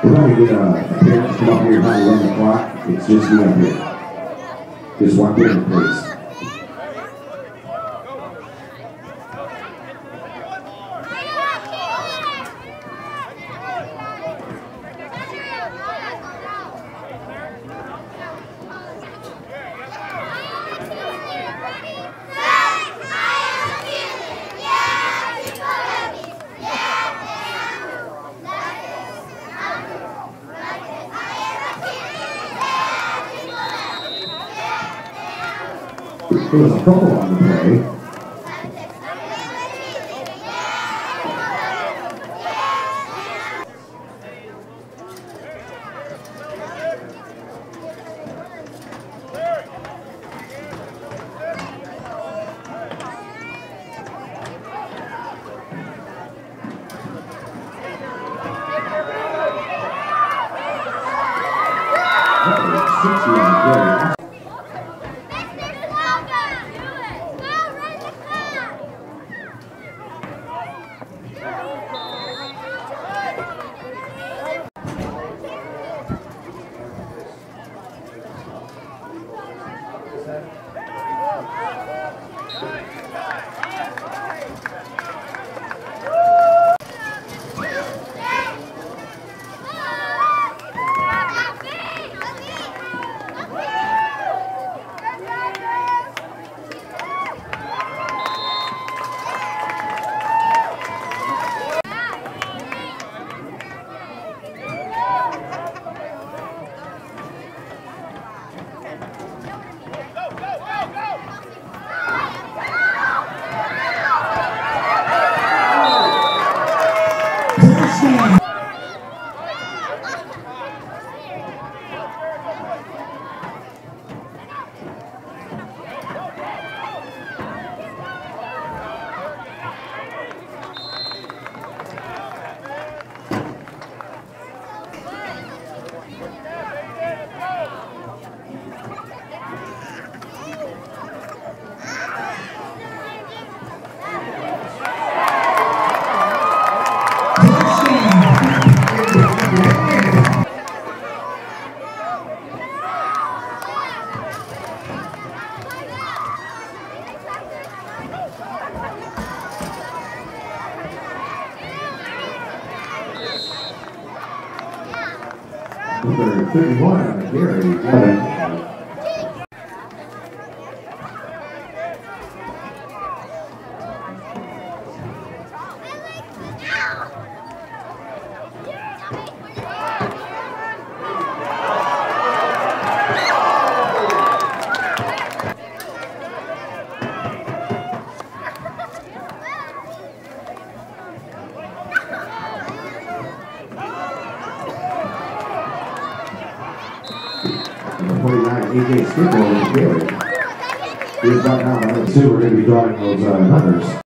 Trying to get uh, a parents come up here trying to run the clock. It's just me up here. Just one parent, please. There was a couple on the play. That Number 31 on the Number 49, AJ Skipper carry. Here's back now. So we're going to be drawing those uh, numbers.